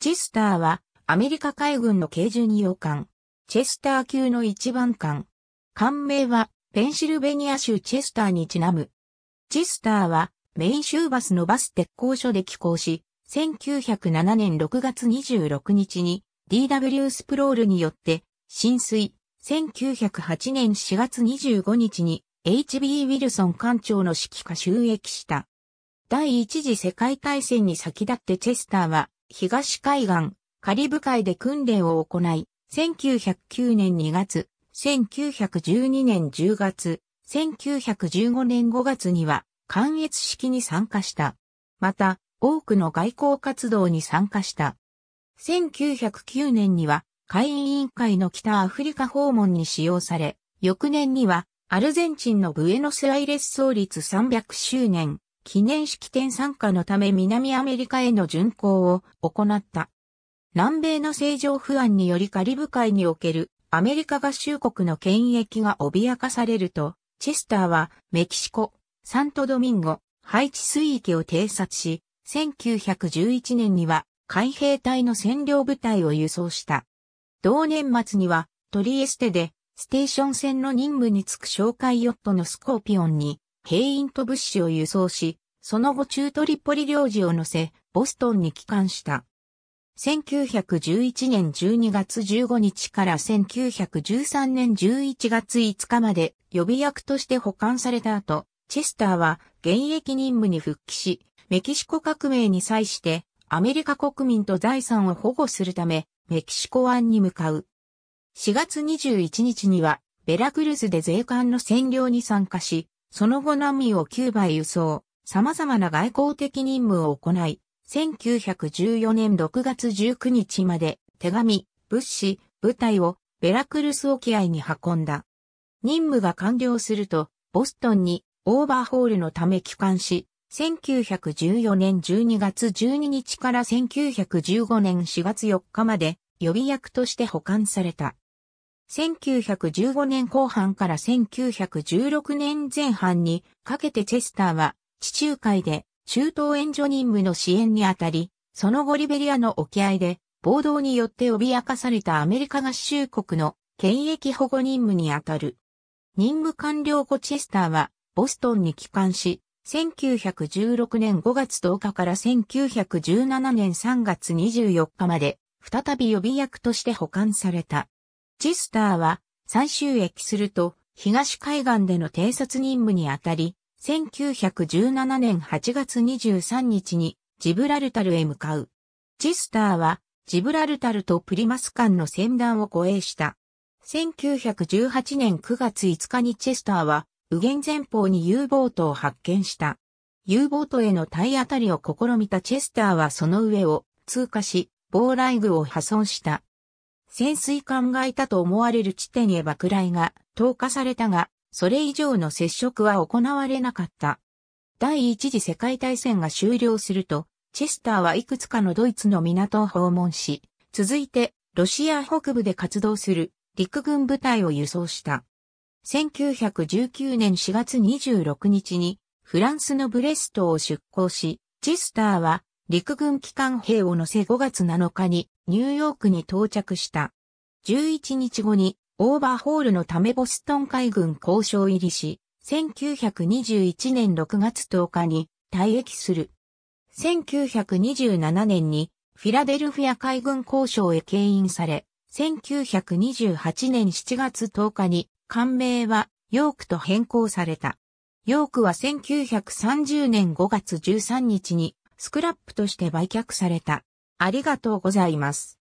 チェスターはアメリカ海軍の軽巡洋艦、チェスター級の一番艦。艦名はペンシルベニア州チェスターにちなむ。チェスターはメイン州バスのバス鉄工所で寄港し、1907年6月26日に DW スプロールによって浸水、1908年4月25日に HB ウィルソン艦長の指揮下収益した。第一次世界大戦に先立ってチェスターは東海岸、カリブ海で訓練を行い、1909年2月、1912年10月、1915年5月には、関越式に参加した。また、多くの外交活動に参加した。1909年には、会員委員会の北アフリカ訪問に使用され、翌年には、アルゼンチンのブエノスアイレス創立300周年記念式典参加のため南アメリカへの巡航を行った。南米の政情不安によりカリブ海におけるアメリカ合衆国の権益が脅かされると、チェスターはメキシコ、サントドミンゴ、ハイチ水域を偵察し、1911年には海兵隊の占領部隊を輸送した。同年末にはトリエステでステーション船の任務に就く紹介ヨットのスコーピオンに兵員と物資を輸送し、その後中トリポリ領事を乗せ、ボストンに帰還した。1911年12月15日から1913年11月5日まで予備役として保管された後、チェスターは現役任務に復帰し、メキシコ革命に際してアメリカ国民と財産を保護するためメキシコ湾に向かう。4月21日にはベラクルスで税関の占領に参加し、その後難民をキューバへ輸送、様々な外交的任務を行い、1914年6月19日まで手紙、物資、部隊をベラクルス沖合に運んだ。任務が完了すると、ボストンにオーバーホールのため帰還し、1914年12月12日から1915年4月4日まで予備役として保管された。1915年後半から1916年前半にかけてチェスターは地中海で中東援助任務の支援にあたり、その後リベリアの沖合で暴動によって脅かされたアメリカ合衆国の権益保護任務にあたる。任務完了後チェスターはボストンに帰還し、1916年5月10日から1917年3月24日まで再び予備役として保管された。チェスターは再収益すると東海岸での偵察任務にあたり、1917年8月23日にジブラルタルへ向かう。チェスターはジブラルタルとプリマス間の船団を護衛した。1918年9月5日にチェスターは右舷前方に U ボートを発見した。U ボートへの体当たりを試みたチェスターはその上を通過し、防雷具を破損した。潜水艦がいたと思われる地点へ爆雷が投下されたが、それ以上の接触は行われなかった。第一次世界大戦が終了すると、チェスターはいくつかのドイツの港を訪問し、続いてロシア北部で活動する陸軍部隊を輸送した。1919年4月26日にフランスのブレストを出港し、チェスターは陸軍機関兵を乗せ5月7日にニューヨークに到着した。11日後にオーバーホールのためボストン海軍交渉入りし、1921年6月10日に退役する。1927年にフィラデルフィア海軍交渉へ牽引され、1928年7月10日に艦名はヨークと変更された。ヨークは1930年5月13日にスクラップとして売却された。ありがとうございます。